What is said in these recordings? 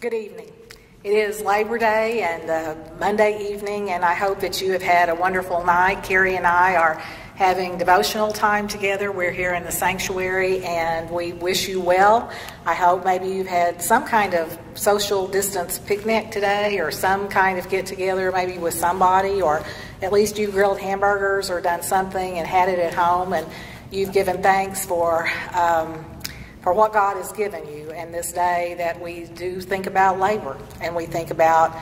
Good evening. It is Labor Day and uh, Monday evening, and I hope that you have had a wonderful night. Carrie and I are having devotional time together. We're here in the sanctuary, and we wish you well. I hope maybe you've had some kind of social distance picnic today, or some kind of get together, maybe with somebody, or at least you grilled hamburgers or done something and had it at home, and you've given thanks for. Um, for what God has given you and this day that we do think about labor and we think about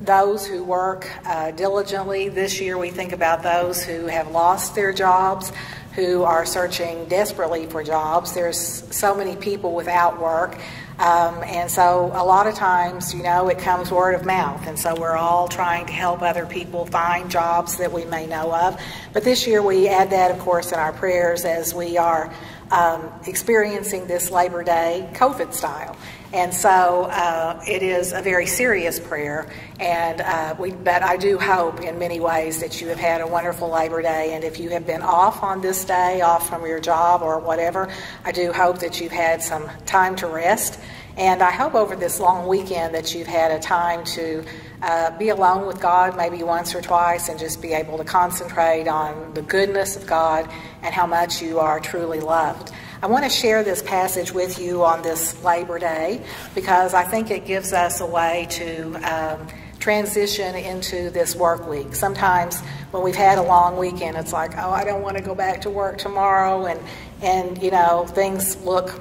those who work uh, diligently. This year we think about those who have lost their jobs, who are searching desperately for jobs. There's so many people without work. Um, and so a lot of times, you know, it comes word of mouth. And so we're all trying to help other people find jobs that we may know of. But this year we add that, of course, in our prayers as we are um, experiencing this Labor Day COVID style. And so uh, it is a very serious prayer. And uh, we, but I do hope in many ways that you have had a wonderful Labor Day. And if you have been off on this day, off from your job or whatever, I do hope that you've had some time to rest. And I hope over this long weekend that you've had a time to uh, be alone with God maybe once or twice and just be able to concentrate on the goodness of God and how much you are truly loved. I want to share this passage with you on this Labor Day because I think it gives us a way to um, transition into this work week. Sometimes when we've had a long weekend, it's like, oh, I don't want to go back to work tomorrow, and and you know things look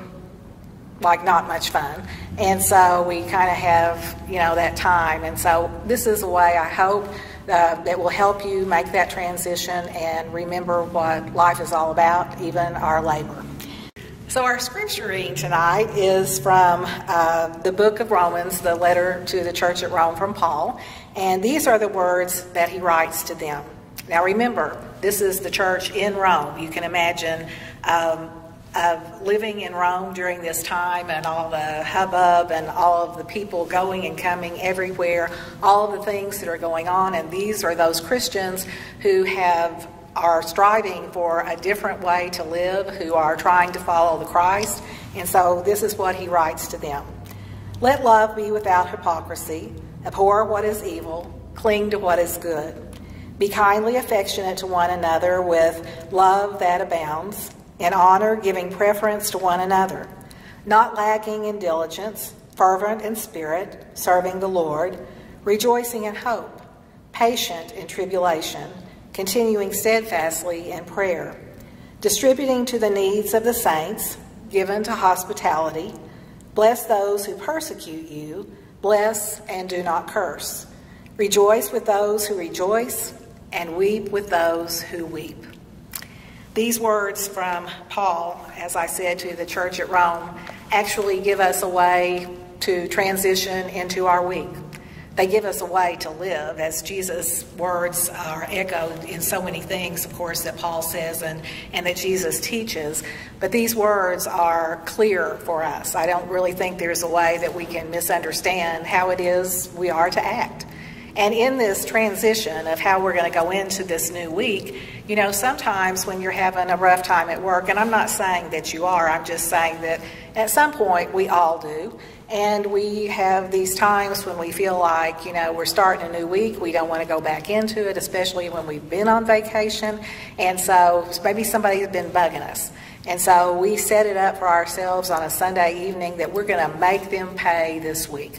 like not much fun. And so we kind of have, you know, that time. And so this is a way I hope uh, that will help you make that transition and remember what life is all about, even our labor. So our scripture reading tonight is from uh, the book of Romans, the letter to the church at Rome from Paul. And these are the words that he writes to them. Now remember, this is the church in Rome. You can imagine um, of living in Rome during this time and all the hubbub and all of the people going and coming everywhere, all the things that are going on. And these are those Christians who have are striving for a different way to live, who are trying to follow the Christ. And so this is what he writes to them. Let love be without hypocrisy. Abhor what is evil. Cling to what is good. Be kindly affectionate to one another with love that abounds in honor, giving preference to one another, not lacking in diligence, fervent in spirit, serving the Lord, rejoicing in hope, patient in tribulation, continuing steadfastly in prayer, distributing to the needs of the saints, given to hospitality. Bless those who persecute you, bless and do not curse. Rejoice with those who rejoice, and weep with those who weep. These words from Paul, as I said to the church at Rome, actually give us a way to transition into our week. They give us a way to live, as Jesus' words are echoed in so many things, of course, that Paul says and, and that Jesus teaches. But these words are clear for us. I don't really think there's a way that we can misunderstand how it is we are to act. And in this transition of how we're going to go into this new week, you know, sometimes when you're having a rough time at work, and I'm not saying that you are, I'm just saying that at some point we all do. And we have these times when we feel like, you know, we're starting a new week, we don't want to go back into it, especially when we've been on vacation. And so maybe somebody's been bugging us. And so we set it up for ourselves on a Sunday evening that we're going to make them pay this week.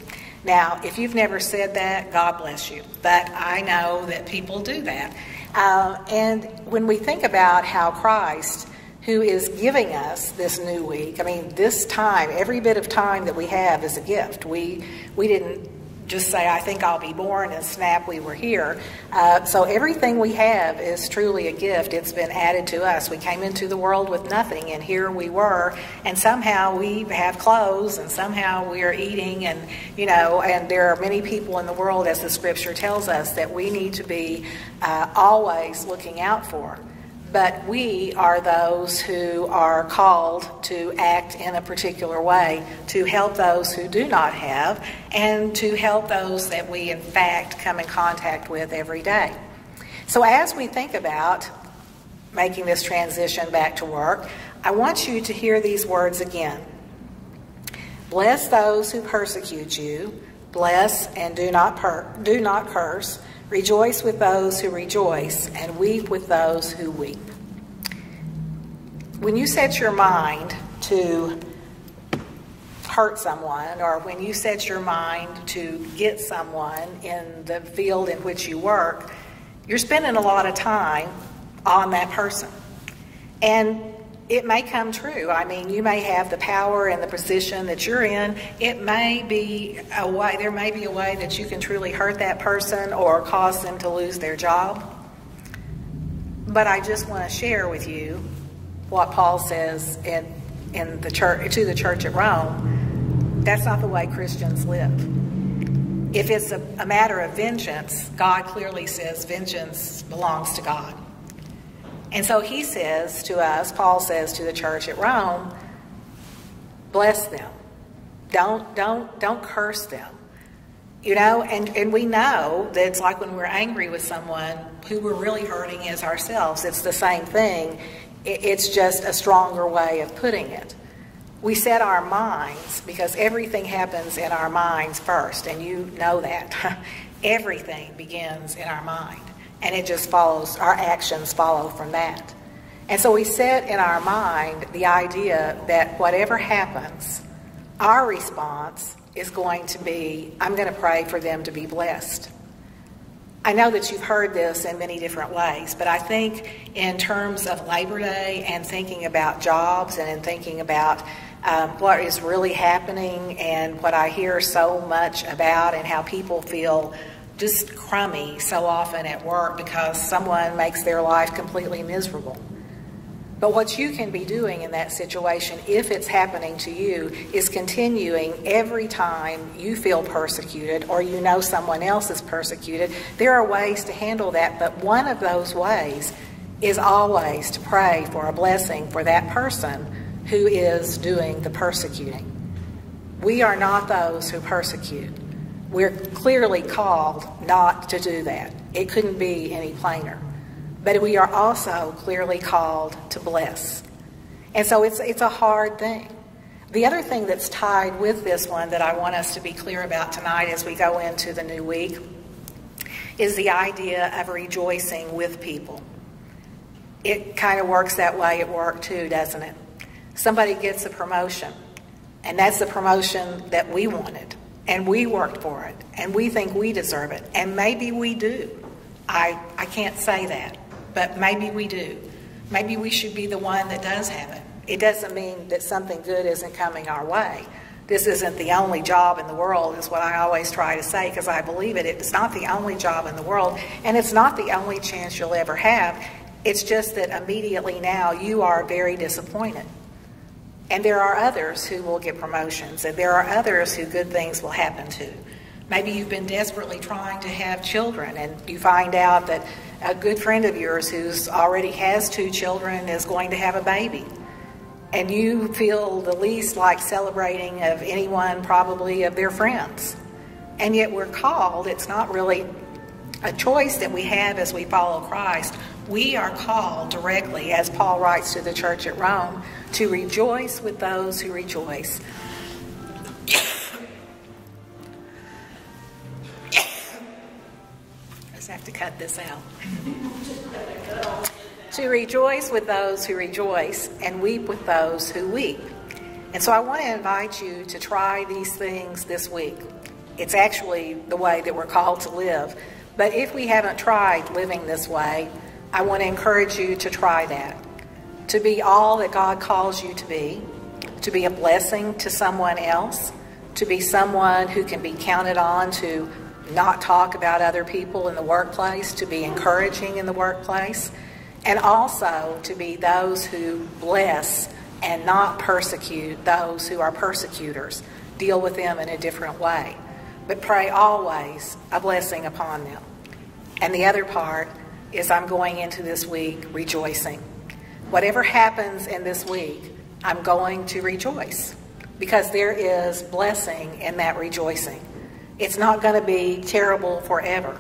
Now, if you've never said that, God bless you. But I know that people do that. Uh, and when we think about how Christ, who is giving us this new week, I mean, this time, every bit of time that we have is a gift. We, we didn't just say, I think I'll be born, and snap, we were here. Uh, so everything we have is truly a gift. It's been added to us. We came into the world with nothing, and here we were, and somehow we have clothes, and somehow we are eating, and, you know, and there are many people in the world, as the scripture tells us, that we need to be uh, always looking out for but we are those who are called to act in a particular way to help those who do not have and to help those that we in fact come in contact with every day. So as we think about making this transition back to work, I want you to hear these words again. Bless those who persecute you. Bless and do not, do not curse. Rejoice with those who rejoice, and weep with those who weep. When you set your mind to hurt someone, or when you set your mind to get someone in the field in which you work, you're spending a lot of time on that person. And it may come true. I mean, you may have the power and the position that you're in. It may be a way, there may be a way that you can truly hurt that person or cause them to lose their job. But I just want to share with you what Paul says in, in the church, to the church at Rome. That's not the way Christians live. If it's a, a matter of vengeance, God clearly says vengeance belongs to God. And so he says to us, Paul says to the church at Rome, bless them. Don't, don't, don't curse them. You know, and, and we know that it's like when we're angry with someone who we're really hurting is ourselves. It's the same thing. It's just a stronger way of putting it. We set our minds, because everything happens in our minds first, and you know that. everything begins in our mind and it just follows, our actions follow from that. And so we set in our mind the idea that whatever happens, our response is going to be, I'm going to pray for them to be blessed. I know that you've heard this in many different ways, but I think in terms of Labor Day and thinking about jobs and in thinking about um, what is really happening and what I hear so much about and how people feel just crummy so often at work because someone makes their life completely miserable. But what you can be doing in that situation, if it's happening to you, is continuing every time you feel persecuted or you know someone else is persecuted. There are ways to handle that, but one of those ways is always to pray for a blessing for that person who is doing the persecuting. We are not those who persecute. We're clearly called not to do that. It couldn't be any plainer. But we are also clearly called to bless. And so it's, it's a hard thing. The other thing that's tied with this one that I want us to be clear about tonight as we go into the new week is the idea of rejoicing with people. It kind of works that way at work too, doesn't it? Somebody gets a promotion, and that's the promotion that we wanted and we worked for it. And we think we deserve it. And maybe we do. I i can't say that. But maybe we do. Maybe we should be the one that does have it. It doesn't mean that something good isn't coming our way. This isn't the only job in the world is what i always try to say because i believe it. It's not the only job in the world and it's not the only chance you'll ever have. It's just that immediately now you are very disappointed and there are others who will get promotions, and there are others who good things will happen to. Maybe you've been desperately trying to have children, and you find out that a good friend of yours who's already has two children is going to have a baby. And you feel the least like celebrating of anyone, probably of their friends. And yet we're called, it's not really a choice that we have as we follow Christ. We are called directly, as Paul writes to the church at Rome, to rejoice with those who rejoice. I have to cut this out. to rejoice with those who rejoice and weep with those who weep. And so I want to invite you to try these things this week. It's actually the way that we're called to live. But if we haven't tried living this way, I want to encourage you to try that. To be all that God calls you to be, to be a blessing to someone else, to be someone who can be counted on to not talk about other people in the workplace, to be encouraging in the workplace, and also to be those who bless and not persecute those who are persecutors. Deal with them in a different way. But pray always a blessing upon them. And the other part is I'm going into this week rejoicing. Whatever happens in this week, I'm going to rejoice because there is blessing in that rejoicing. It's not going to be terrible forever.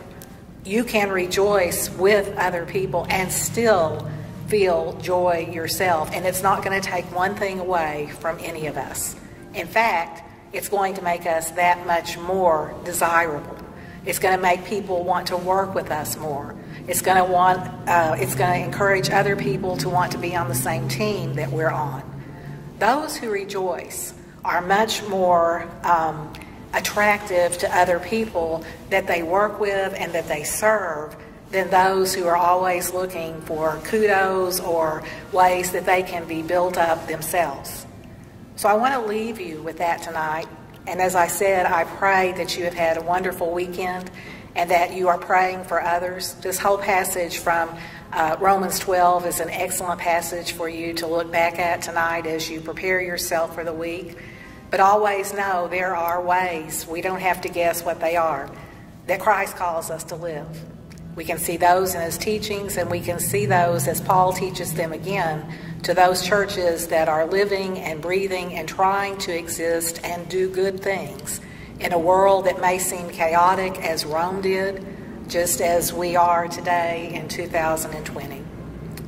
You can rejoice with other people and still feel joy yourself, and it's not going to take one thing away from any of us. In fact, it's going to make us that much more desirable. It's going to make people want to work with us more. It's going to want. Uh, it's going to encourage other people to want to be on the same team that we're on. Those who rejoice are much more um, attractive to other people that they work with and that they serve than those who are always looking for kudos or ways that they can be built up themselves. So I want to leave you with that tonight. And as I said, I pray that you have had a wonderful weekend and that you are praying for others. This whole passage from uh, Romans 12 is an excellent passage for you to look back at tonight as you prepare yourself for the week. But always know there are ways, we don't have to guess what they are, that Christ calls us to live. We can see those in his teachings, and we can see those as Paul teaches them again to those churches that are living and breathing and trying to exist and do good things in a world that may seem chaotic as Rome did, just as we are today in 2020.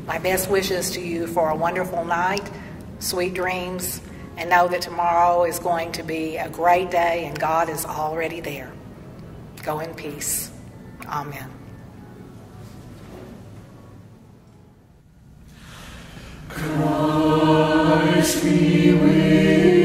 My best wishes to you for a wonderful night, sweet dreams, and know that tomorrow is going to be a great day and God is already there. Go in peace. Amen. Christ be with